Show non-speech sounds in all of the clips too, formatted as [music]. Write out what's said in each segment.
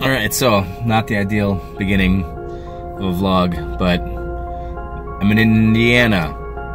Alright, so not the ideal beginning of a vlog, but I'm in Indiana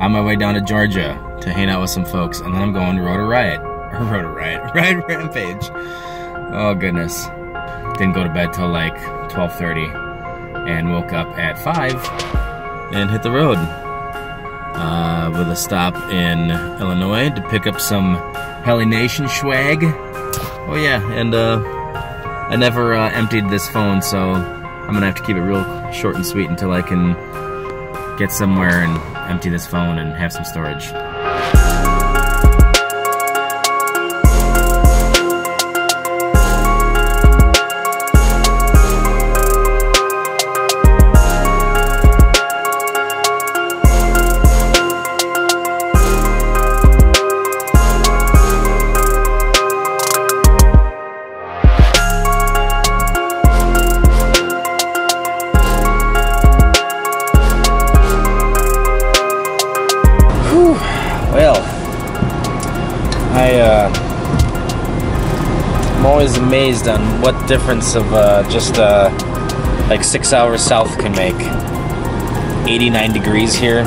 on my way down to Georgia to hang out with some folks, and then I'm going to Rotor Riot. [laughs] Or Rotor Riot, [laughs] Riot Rampage. Oh goodness. Didn't go to bed till like 12.30 and woke up at 5 and hit the road. Uh, with a stop in Illinois to pick up some Heli Nation swag. Oh yeah, and uh, I never uh, emptied this phone, so I'm gonna have to keep it real short and sweet until I can get somewhere and empty this phone and have some storage. Amazed on what difference of uh, just uh, like six hours south can make. 89 degrees here,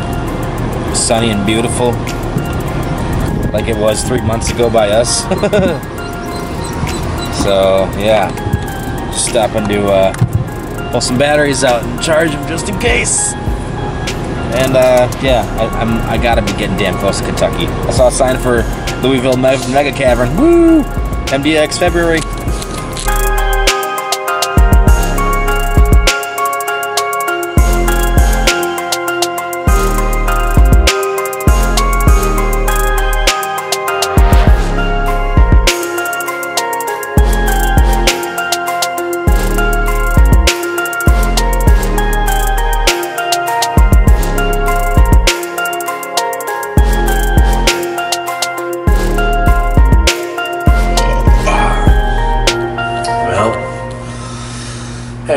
sunny and beautiful, like it was three months ago by us. [laughs] so yeah, just stopping to uh, pull some batteries out and charge them just in case. And uh, yeah, I, I'm I gotta be getting damn close to Kentucky. I saw a sign for Louisville Me- Mega Cavern. Woo! MDX February.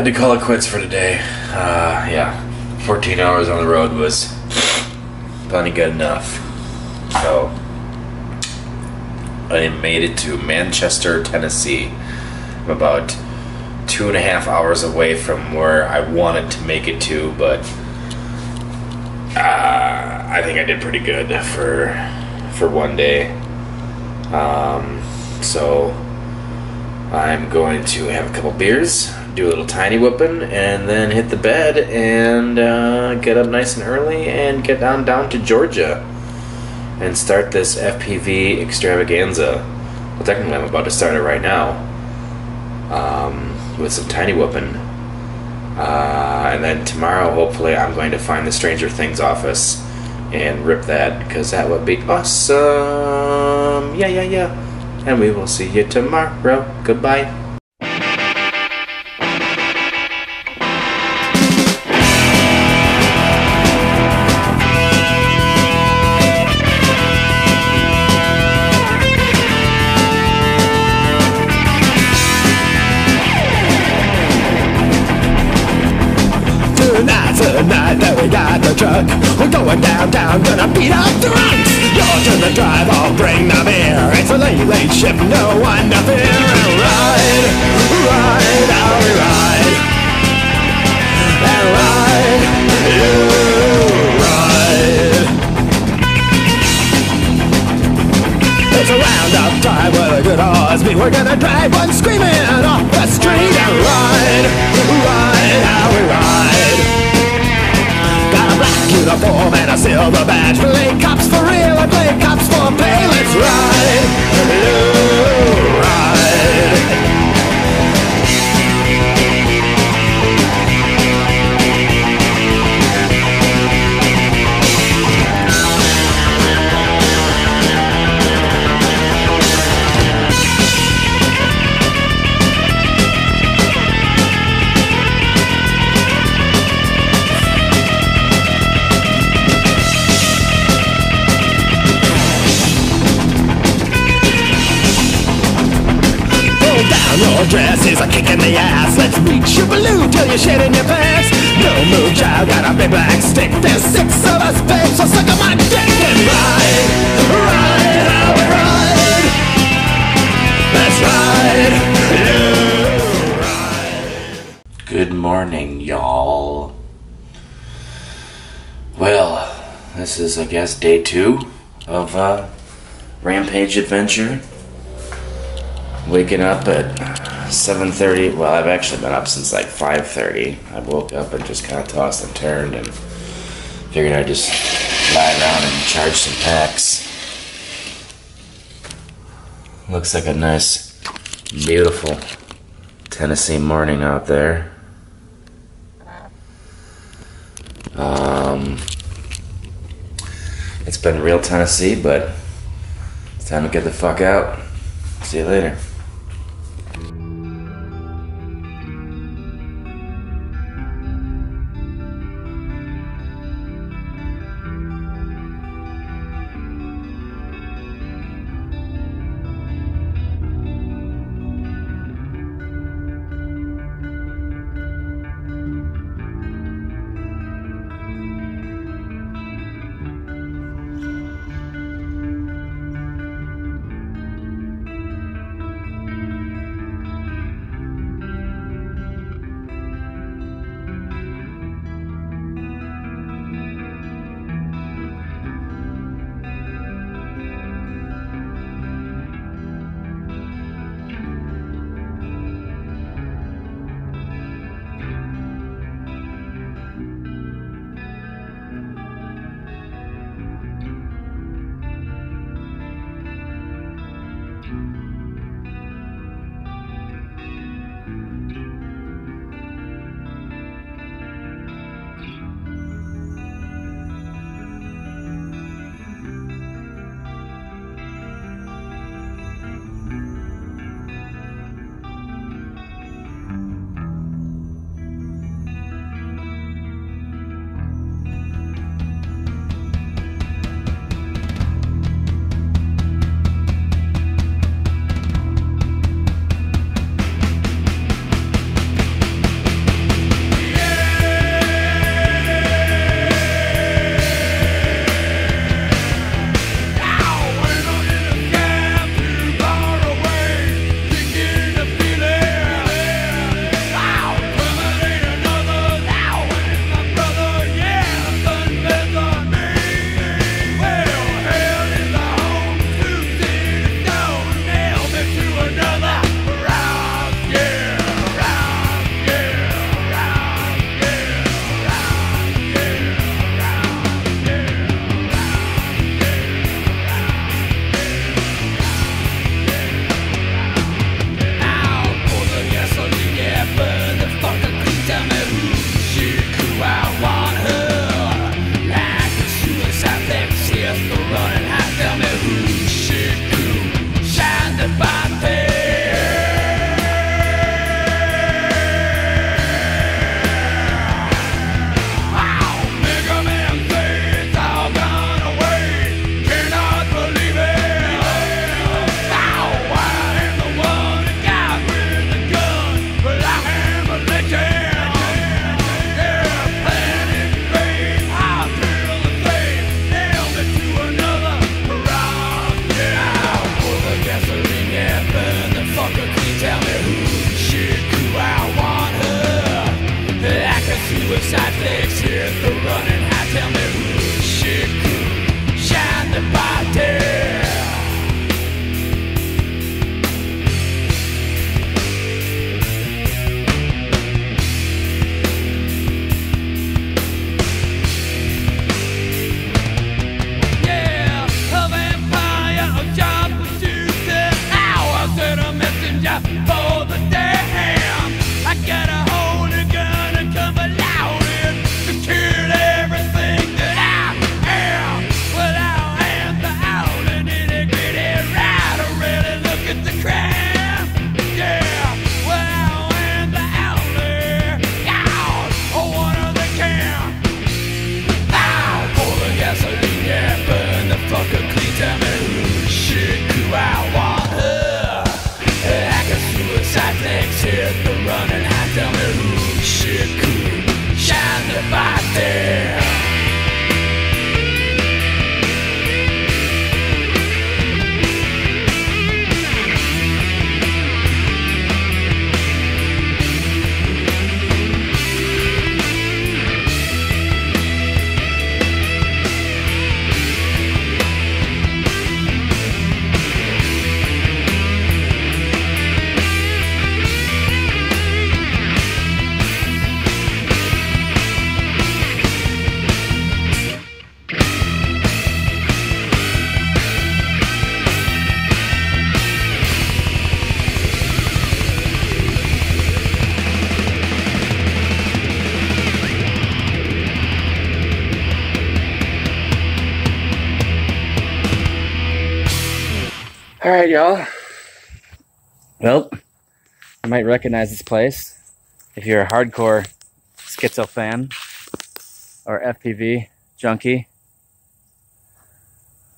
To call it quits for today. Uh, yeah, 14 hours on the road was plenty good enough. So, I made it to Manchester, Tennessee. I'm about two and a half hours away from where I wanted to make it to, but uh, I think I did pretty good for for one day. Um, so I'm going to have a couple beers, do a little tiny whooping, and then hit the bed and uh, get up nice and early and get down down to Georgia and start this FPV extravaganza. Well, technically, I'm about to start it right now um, with some tiny whooping. Uh, and then tomorrow, hopefully, I'm going to find the Stranger Things office and rip that because that would be awesome. Yeah, yeah, yeah. And we will see you tomorrow. Goodbye. Downtown, gonna beat up the drunks. You're to the drive, I'll bring the beer. It's a late, late shift, no one to fear. And ride, ride, we ride. And ride, you ride. It's a roundup time with a good horse. We're gonna drive one screaming a uniform and a silver badge. Play cops for real and play cops for pay. Dress is a kick in the ass. Let's reach your balloon till you're shit in your pants. No move, child, got a big black stick. There's six of us, babe, so suck on my dick and ride, ride, how we ride. Let's ride, you ride. morning, y'all. Well, this is, I guess, day two of uh, Rampage Adventure. Waking up at 7:30. Well, I've actually been up since like 5:30. I woke up and just kind of tossed and turned and figured I'd just lie around and charge some packs. Looks like a nice, beautiful Tennessee morning out there. Um, it's been real Tennessee, but it's time to get the fuck out. See you later. Right, y'all. Well, you might recognize this place if you're a hardcore schizo fan or FPV junkie.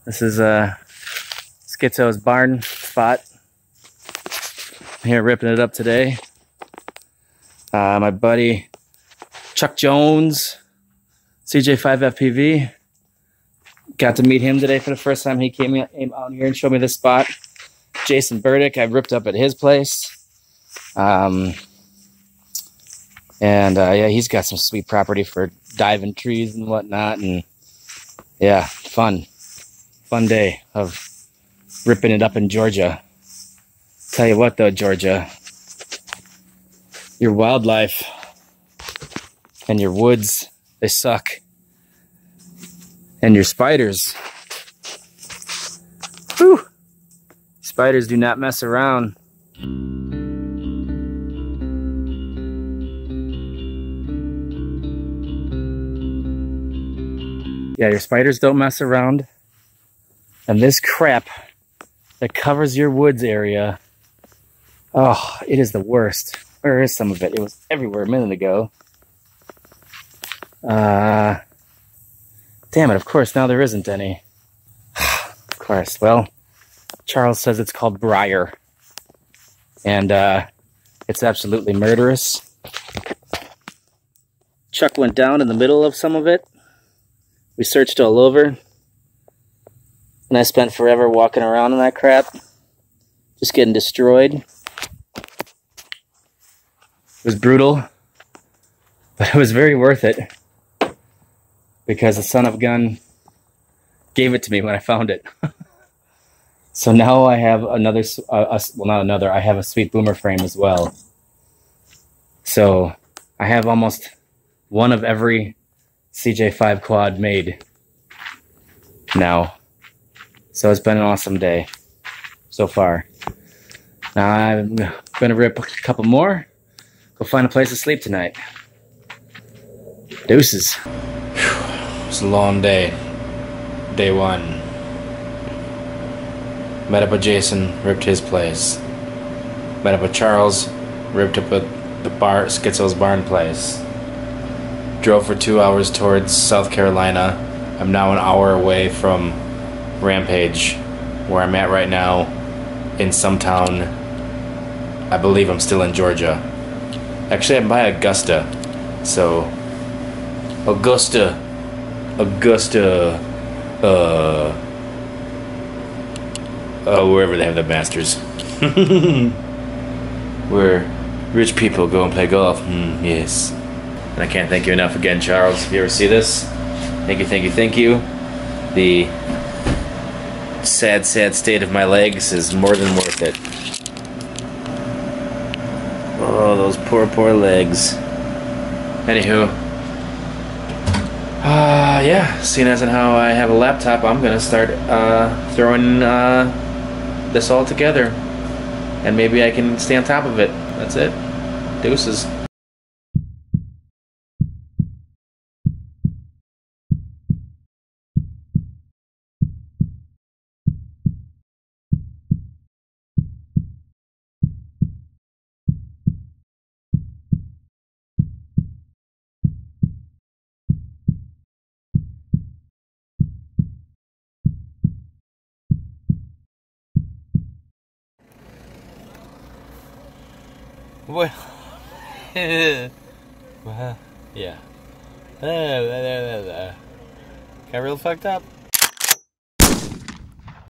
This is uh, Schizo's barn spot. I'm here ripping it up today. Uh, my buddy Chuck Jones, CJ5 FPV. Got to meet him today for the first time. He came out here and showed me this spot. Jason Burdick, I ripped up at his place. Um, and uh, yeah, he's got some sweet property for diving trees and whatnot. And yeah, fun, fun day of ripping it up in Georgia. Tell you what, though, Georgia, your wildlife and your woods, they suck and your spiders. Whew. Spiders do not mess around. Yeah, your spiders don't mess around. And this crap that covers your woods area, oh, it is the worst. Where is some of it? It was everywhere a minute ago. Uh, Damn it, of course, now there isn't any. [sighs] of course, well, Charles says it's called briar. And uh, it's absolutely murderous. Chuck went down in the middle of some of it. We searched all over. And I spent forever walking around in that crap. Just getting destroyed. It was brutal. [laughs] But it was very worth it because the son of gun gave it to me when I found it. [laughs] so now I have another, uh, well, not another, I have a sweet boomer frame as well. So I have almost one of every CJ5 quad made now. So it's been an awesome day so far. Now I'm going to rip a couple more, go find a place to sleep tonight. Deuces. It's a long day. Day one. Met up with Jason, ripped his place. Met up with Charles, ripped up at the bar Schizo's barn place. Drove for two hours towards South Carolina. I'm now an hour away from Rampage, where I'm at right now, in some town. I believe I'm still in Georgia. Actually, I'm by Augusta. So, Augusta, Augusta, uh, oh, wherever they have the Masters. [laughs] Where rich people go and play golf. Mm, yes. And I can't thank you enough again, Charles. If you ever see this, thank you, thank you, thank you. The sad, sad state of my legs is more than worth it. Oh, those poor, poor legs. Anywho, uh, yeah, seeing as and how I have a laptop, I'm gonna start uh, throwing uh, this all together. And maybe I can stay on top of it. That's it. Deuces. Well, [laughs] well, yeah. Uh, uh, uh, Got real fucked up.